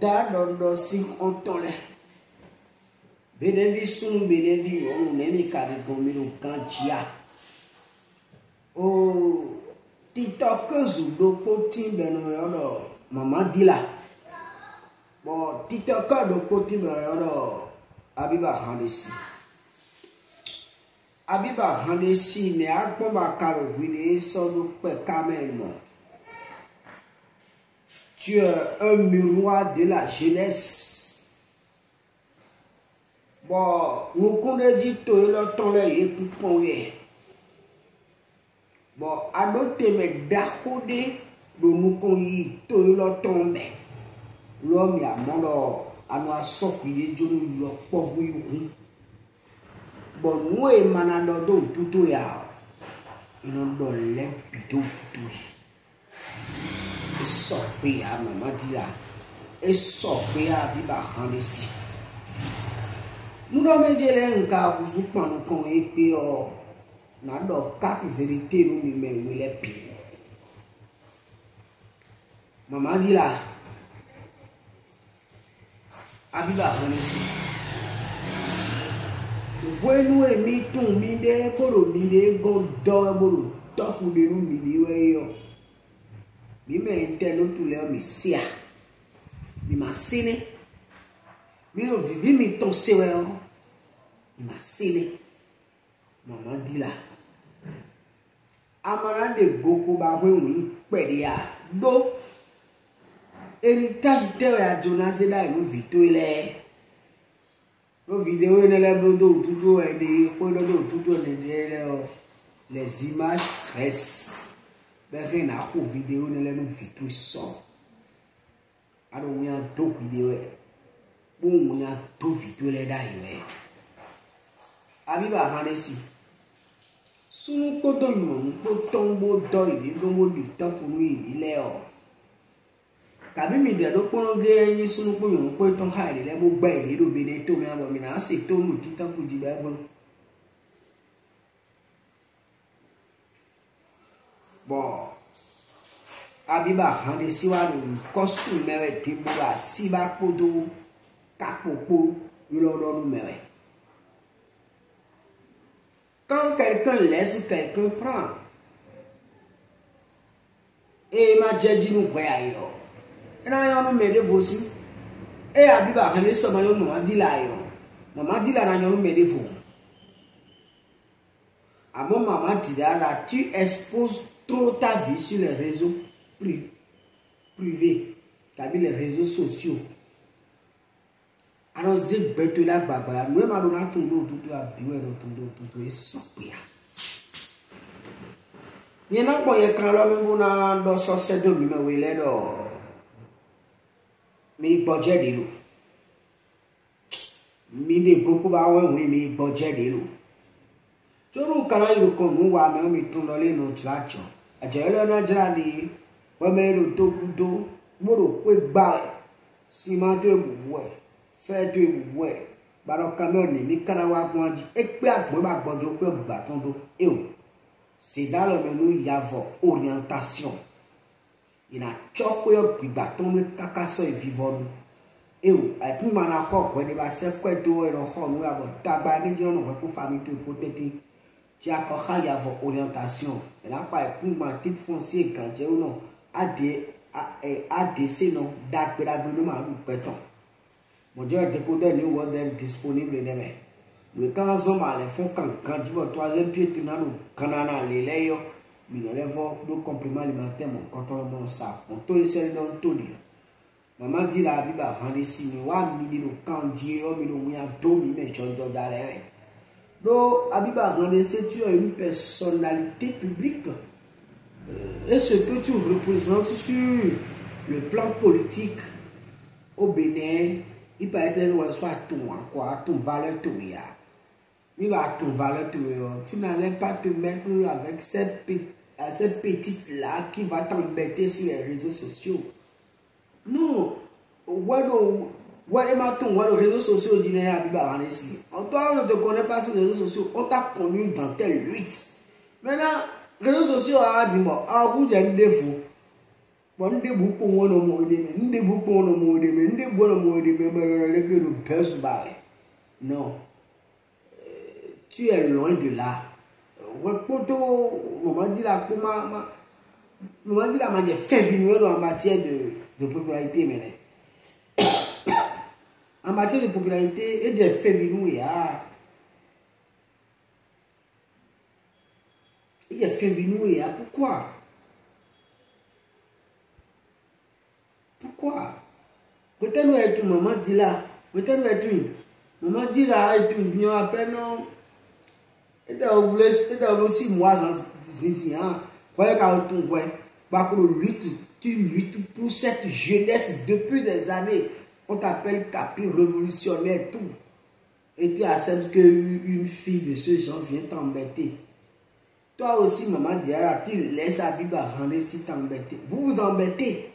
da lɔlɔ si kɔntɔ lɛ benevi sunu benevi wɔnu nɛmi kari dun mi nu gan dzia o titɔ kezu do kpoti bɛnu yɔlɔ mama di la bɔn titɔ ke do kpoti bɛnu yɔlɔ abiba hã de si abiba hã de si ne akpɔ ba karo gbi ne sɔdu kpɛ kame nɔ. No tu es un miroir de la jeunesse. Bon, nous connaissons tout le temps là, il est Bon, à noter mes d'achodé, de nous connaissons tout le temps mais l'homme y a or, à nous assoculer de nous le pauvre yon. Bon, nous émanons d'autres tout ya, ils ont dans l'impido tout esɔ pe ya mamadi la esɔ pe ya biba hã ɖe si nuɖɔmedze le nka wuzu kpanu kan epe ɔ naɖɔ kati verite nu mi me wi le pi mamadi la abiba hã ɖe si wenu emi tun mi ɖe bolo mi ɖe gɔn dɔ bolo tɔku ɖe nu mi ɖe wɛ yɔ mi me te no tu le mi sia mi ma sine mi no vivi mi to se we o mi ma sine mama di la amara de gbogbo ba hun mi pẹ̀lú a gbó eni tasi tẹ̀wẹ̀ adzo na se da inu vi to lẹ no video yi ne lɛ blo do otutu ɛdi ko do do otutu ɛdi lɛ o le zima stress. Bɛfɛ na akɔ video ne lɛ no vitri sɔ. Aɖe ŋun ya do video yɛ. Bo ŋun ya do video lɛ ɖa yi lɛ. Abi ba hã ɖe si. Sunukpodɔ nyɔnukpotɔ ŋgbodɔ yi ɖi ɖo ŋgo ɖi tɔkunu yi ɖi lɛ o. Kabi mi ɖe ɖo kpɔnɔ ge nyi sunukpo nyɔnukpotɔ hã yi ɖi lɛ bo gbɛ yi ɖi ɖo be ɖe to mi abɔ mi na ase to nu titɔku dzi bɛ bolo. Bon. Abiba hande siwa nou kosu mewe dimura siba kodo kakoko lono mewe. Quand quelqu'un laisse ou quelqu'un prend, et ma jeji nou kwe ayo, ena yon nou mede vosi, e abiba hande soma yon nou andila ayo, mama dila nan yon nou mede vosi. À mon maman dira là, tu exposes trop ta vie sur les réseaux pri privés tàbí les réseaux sociaux alors zégbètò la gbàgbà nu ema ɖo na tó ɖo dodo abiwo ɛnɔ tó ɖo dodo yɛ e sɔgbea nye na gbɔ yɛ kan lɔ mi bo na ɖɔ sɔsɛ do mi me wòye lɛ ɖɔ mi gbɔdze ɖi lo mi ɖe gbogbo ba wɔ ɛwɔ mi gbɔdze ɖi lo tso ɖo kana yi ko nu wa mɛ mi tó lɔ lé nu tó àjẹlẹ́nà jáde wẹ́mẹ́lò tókútó gbòòrò pé gbà ẹ̀ sima tó ebùbù ẹ̀ fẹ́ tó ebùbù ẹ̀ gbalọ kamẹ́ọ̀nì ní kánáwá kún adì ẹgbẹ́ àgbọ̀n bá gbọ́dọ̀ pé ọgbà tó ń do ẹ̀ o sèdálọ́mẹ́nu yàvọ̀ orientation yìnyín atsɔ kpe gbigba tɔm ɖe kaka sɔ evivɔ nu ewu eƒu ma na xɔ ɔgbɛ ɖe ba sɛ kɔe do ɛrɔ xɔ nu abɔ taba ne dzi ɔnɔ ɔgbɛ kó fami pe kó tete akɔxa ya vɔ orientation enakpa ekungba tit foncier gadzewo nɔ ade adese nɔ dagbeɖagbe nɔ ma lu gbɛtɔ mɔdzɔ decoder ni wɔ de disponible ɖe mɛ ɖeka zɔ ma le fɔ kankan dzi bɔ troisième pied tu na do kanana le lɛ yɔ minɔ lɛ vɔ do complément alimentaire mɔ kɔtɔ mɔ sa mɔ to ese ɖe to li mama di la bi ba hã ɖe si mi wa mi ɖe do kan dzi yɔ mi ɖo ŋu ya do mi mɛ tsɔtsɔ da lɛ Donc, Abiba Grandessé, tu as une personnalité publique. Euh, et ce que tu représentes sur le plan politique au Bénin, il paraît que tu à ton, quoi, à ton valeur, ton à ton valeur, Tu n'allais pas te mettre avec cette, petite-là qui va t'embêter sur les réseaux sociaux. Non, ouais, non wema tó wọn lórí réseaux sociaux di náírà bíbá wa ní sí ọtọ ọrùn tó kọ nípa sí réseaux sociaux ó ta kàn ní dantelle rit maintenant réseaux sociaux àwọn àdìmọ àwọn kújà ń dé fún wọn ń dé bukú wọn lọ mọ òde mi ń dé bukú wọn lọ mọ òde mi ń dé bukú wọn lọ mọ òde mi ọmọ ìrọ̀lẹ́ lẹ́gbẹ̀ẹ́ ló bẹ́ẹ̀ sùn báyìí non tu es loin de là wọn kó tó mọ̀mọ́dí la kó má mọ̀mọ́dí la de popularité mẹ́rin. en matière de popularité et des féminins, il y a. Il y a Pourquoi Pourquoi Peut-être nous être maman dit là. Peut-être nous être maman dit là, et tout, viens à peine. Et d'ailleurs, c'est aussi moi, c'est hein. Quoi qu'à autant, ouais. Bah, que 8, 8 pour cette jeunesse depuis des années. On t'appelle tapis révolutionnaire, tout. Et tu acceptes qu'une fille de ce genre vient t'embêter. Toi aussi, maman tu laisses à vendre si t'embêter. Vous vous embêtez.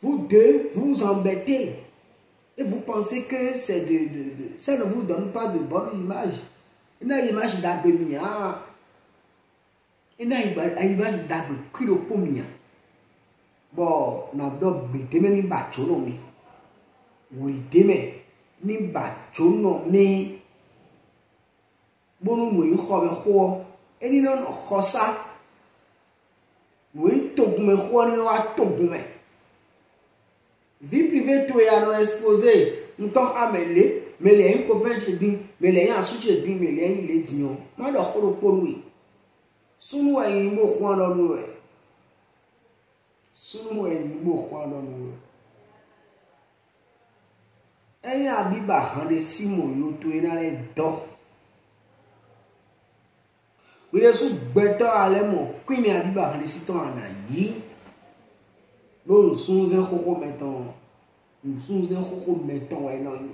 Vous deux, vous vous embêtez. Et vous pensez que c'est de, ça ne vous donne pas de bonne image. Une image d'abenia Une image d'Abemia. Bon, on a donc, wòlìdémẹ ní batsonɔ mee bonu nui xɔme xɔ eni ne nɔ xɔsa nui togume xɔ ni ne wa togume vi privé to ya nɔ expose ŋutɔ ame le mele yi ko bɛntse bi mele yi asutse bi mele yi le diɔ ma dɔ xɔ ɖo yi sunu wa yi bo xɔ ɖɔ nu yɛ sunu wa yi bo xɔ ɖɔ nu yɛ enya abiba hã ɖe simon loto yina ɖe dɔ wòle su gbɛtɔ ale mɔ kwini abiba hã ɖe sitɔ ana yi ɖo nusunze xoxo mɛtɔ nusunze xoxo mɛtɔ ɛnɔ yi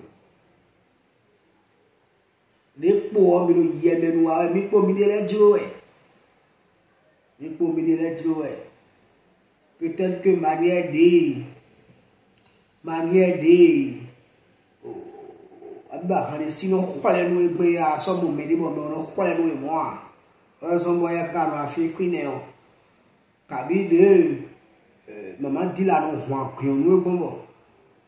ɖe kpo wɔ mi ɖo yɛmɛnua mi kpo mi ɖe lɛ dzo wɛ mi kpo mi ɖe lɛ dzo wɛ peut-être que manière de manière de ba hane sino kukpale nu egbe ya so bo mede bo no no kukpale nu emo a o so bo ya ka no afi kwine o ka bi de mama dila no ho akun nu egbo bo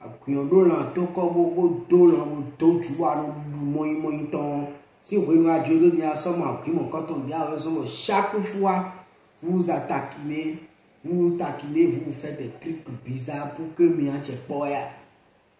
akun do la to ko gbogbo do la bo to ju wa no mo yin mo yin ton si o nu ajo do ni aso mo akun mo kan ton bi a so mo chaque fois vous attaquez vous attaquez vous faites des trucs bizarres pour que mi an che po ya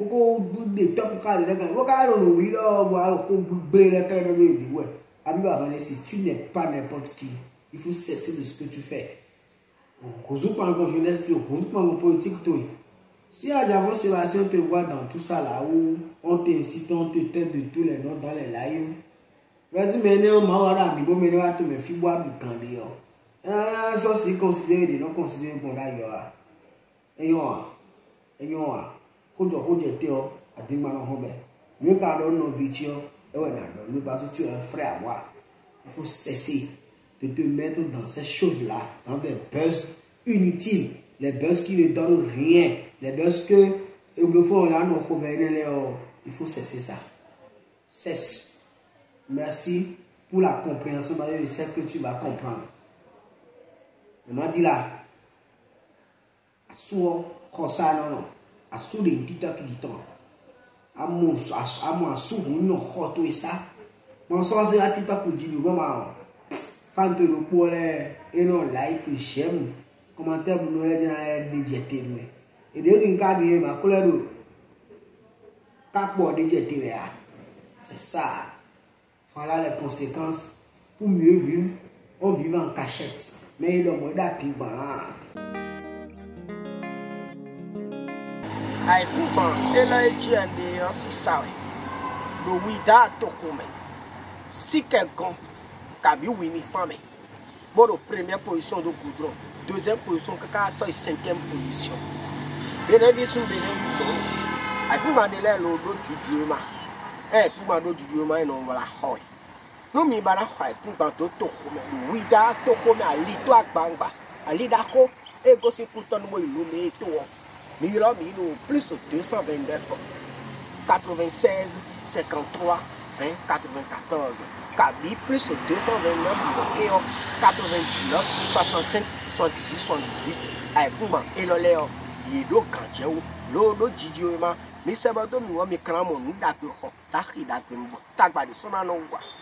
koko de tɔku ka de ɖeka wo ka ɖo no wuli ɖe wo alo ko gbe ɖe tɔ ɖe ɖo yi wɛ ami ba fɛnɛ si tu ne pa ne pɔt ki il faut cesser de ce que tu fais gozu kpanu kɔ finesse to gozu kpanu politique to yi si ajavɔ sébastien te voit dans tout ça là où on te incite on te tête de tous les noms dans les lives vas-y mais ne ma wa ɖe ami bo me ne wa to me fi bo abu kan de yɔ ɛɛ sɔsi considéré de non considéré bon da yɔ a eyɔn a eyɔn a. hodzɔ hodzɛteɔ adigbalɔ hɔn nous nuta aɖewo nɔ vi parce que na es un frère à moi. il faut cesser de te mettre dans ces choses là dans des buzz inutiles les buzz qui ne donnent rien les buzz que la il faut cesser ça cesse merci pour la compréhension je sais que tu vas comprendre m'en dit là Sois kɔsa asu le ŋdida tu ditɔ amɔ asu amɔ asu ho nyɔ xɔ to yi sa mɔ sɔsɛ ati ta ko dzidu bɔma o fanto yi kpɔ lɛ enɔ lai to sɛ mu kɔmɔtɛ mu lɛ dina lɛ de dzɛte nu yɛ eɖe ni di ma kplɛ do kakpɔ de dzɛte yɛ a c'est ça voilà les conséquences pour mieux vivre on vit en cachette mais il est moins d'acquis haikuman ela edzia le ɔsisa yi lowi da atoko me sike gan kabi wini fan me mo do première position do goudron deuxième position kaka sɔ yi cinquième position bene bi sun bene bi tɔ akuma de la lo do tutu ma ɛ kuma do tutu ma yi na wala xɔ yi nu mi ba na xɔ akuma to toko me lowi da atoko me ali to agbangba ali da ko egosi kutɔ numu ilu me to wɔ. 000 plus 229 96 53 20 94 Kabi plus 229 Mokéo 99 65 78 78 Aïkouman Eloléo oh, Yedo Kanjeo oh, Lodo Jidioema oh, Mi sebo do mi wami kramo nu dakwe kon Takri dakwe mbo Takba de sonan nou gwa